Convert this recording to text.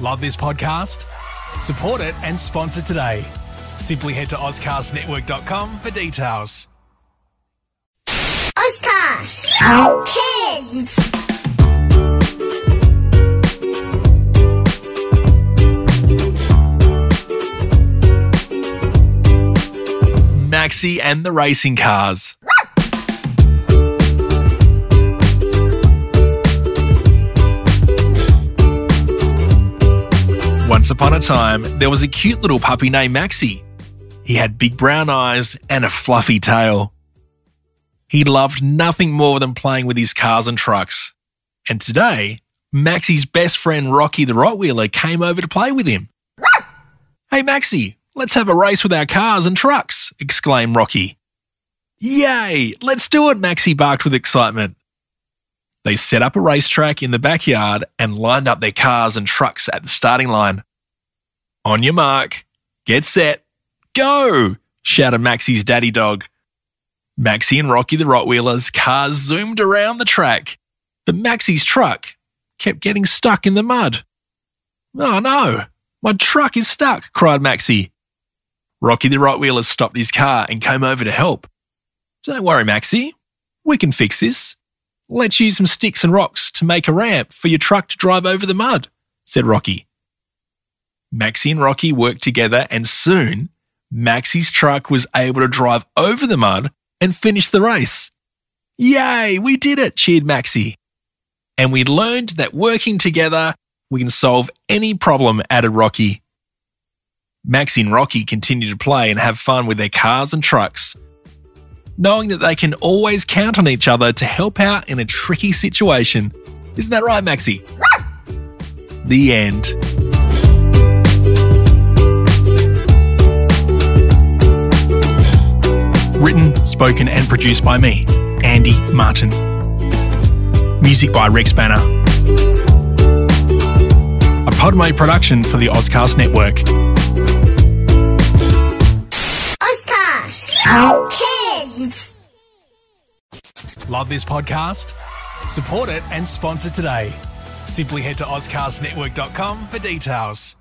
Love this podcast? Support it and sponsor today. Simply head to AuscastNetwork.com for details. Auscast. Kids. Maxy and the racing cars. Once upon a time, there was a cute little puppy named Maxy. He had big brown eyes and a fluffy tail. He loved nothing more than playing with his cars and trucks. And today, Maxy's best friend Rocky the Rottweiler came over to play with him. Hey Maxy, let's have a race with our cars and trucks, exclaimed Rocky. Yay, let's do it, Maxy barked with excitement. They set up a racetrack in the backyard and lined up their cars and trucks at the starting line. On your mark, get set, go! shouted Maxy's daddy dog. Maxy and Rocky the Rottweiler's cars zoomed around the track, but Maxy's truck kept getting stuck in the mud. Oh no, my truck is stuck, cried Maxy. Rocky the Rottweiler stopped his car and came over to help. Don't worry, Maxy. We can fix this. Let's use some sticks and rocks to make a ramp for your truck to drive over the mud, said Rocky. Maxy and Rocky worked together, and soon Maxy's truck was able to drive over the mud and finish the race. Yay, we did it, cheered Maxy. And we learned that working together, we can solve any problem, added Rocky. Maxy and Rocky continued to play and have fun with their cars and trucks, knowing that they can always count on each other to help out in a tricky situation. Isn't that right, Maxy? the end. Spoken, and produced by me, Andy Martin. Music by Rex Banner. A Podmate production for the Auscast Network. Auscast. Kids. Love this podcast? Support it and sponsor today. Simply head to AuscastNetwork.com for details.